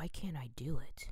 Why can't I do it?